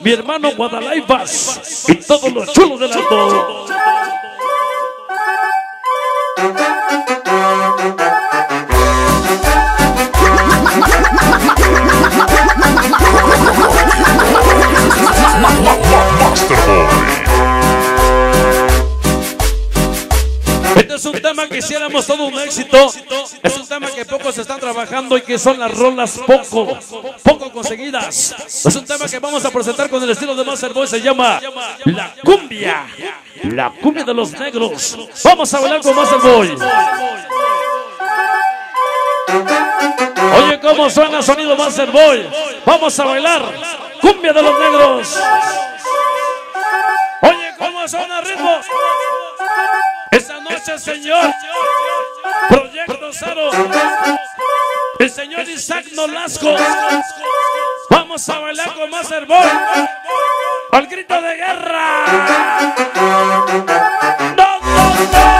mi hermano Guadalaivas y todos los chulos del alto. Un tema que hiciéramos todo un éxito. Es un tema que pocos están trabajando y que son las rolas poco, poco conseguidas. Es un tema que vamos a presentar con el estilo de Master Boy. Se llama La Cumbia. La Cumbia de los Negros. Vamos a bailar con Master Boy. Oye, ¿cómo suena sonido Master Boy? Vamos a bailar. Cumbia de los Negros. Oye, ¿cómo suena el ritmo? Señor, Proyecto Cero, el señor Isaac Nolasco, vamos a bailar con Master Boy, al grito de guerra. ¡No, no, no!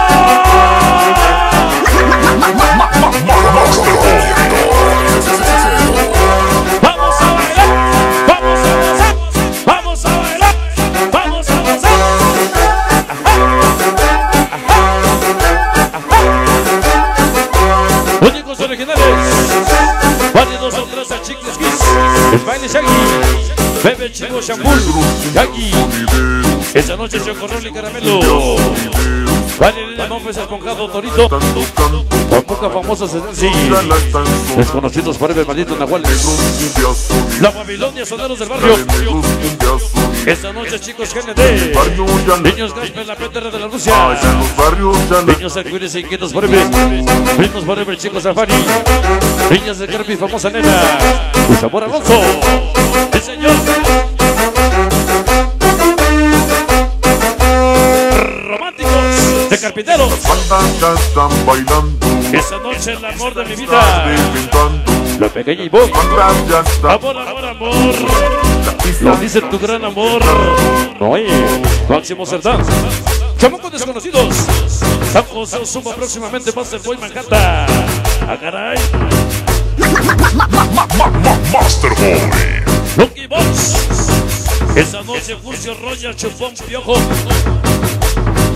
El baile Shaggy. Bebe chico shampoo. Shaggy. Esa noche chocorrol y caramelo. Vale de Monfes esponjado Torito. Con poca famosa sí. Desconocidos por el maldito Nahual. La Babilonia Soneros del barrio. Esta noche chicos GND. Niños Gasper, la pétera de la Rusia. Niños arcoíris e inquietos forever. Niños forever, chicos Safari. Niñas de Carpi, famosa nena. Y sabor Alonso. Sí, señor. Románticos de carpinteros. Esa noche el amor de mi vida. La pequeña y vos. Amor, amor, amor. Lo dice tu gran amor. Oye, Máximo Cerdán. Chamacos desconocidos. San José Osuma próximamente Master Boy Manhattan. Ah, caray. Master Boy. Lucky Box. Esa noche Furcio Roger, Chupón, Piojo.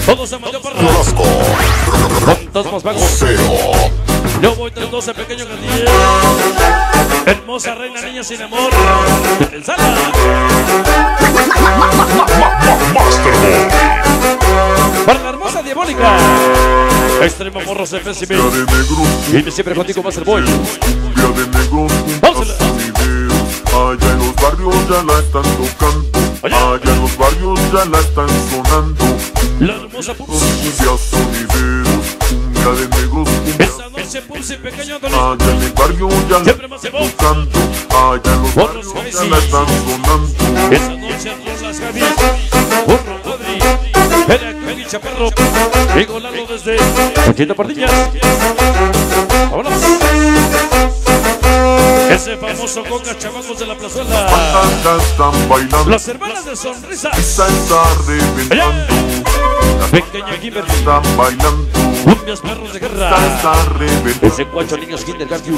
Todos se mandó para Fantasmas vagos. Yo voy 312, pequeño Gandía. Hermosa reina, niña sin amor. Master Boy. Para la hermosa diabólica. Extremo morro se negros. Y siempre contigo Boy. Cumbia de negros. Vamos. Allá en los barrios ya la están tocando. Allá en los barrios ya la están sonando. La hermosa Los Pulse. cumbias sonideros. Cumbia de negros. Noche Pulse, pequeño. Allá en el barrio ya la Siempre más tocando. Allá en los barrios ya la están sonando. Esa noche Rolas Javi. Burro Rodri. Pera Cali Chaparro. Digo Lalo desde Ochenta Pardillas. Vámonos. Ese famoso Coca Chavacos de la plazuela. Las hermanas de sonrisas. Esta está reventando. Pequeña Kimberly. Están bailando. Cumbias perros de Esta guerra. está reventando. Ese cuatro niños kindergarten.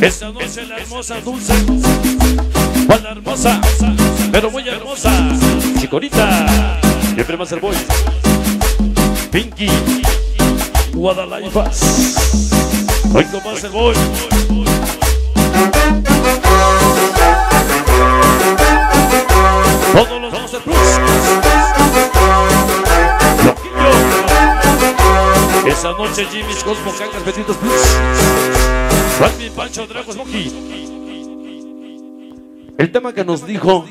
Esa noche la hermosa dulce. La hermosa, pero muy hermosa. Chicorita. Siempre más el boy. Pinky. Guadalajara. Hoy con más el boy. Noche Jimmy's Cosmo Cangas Betitos Plus. Randy Pancho Dragos Monkey. El tema que nos dijo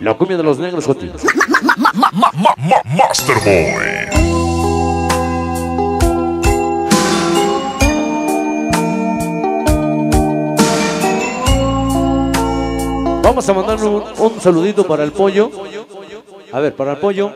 la cumbia de los negros, Joti. Master Boy. Vamos a mandar un, un saludito para el pollo. A ver, para el pollo.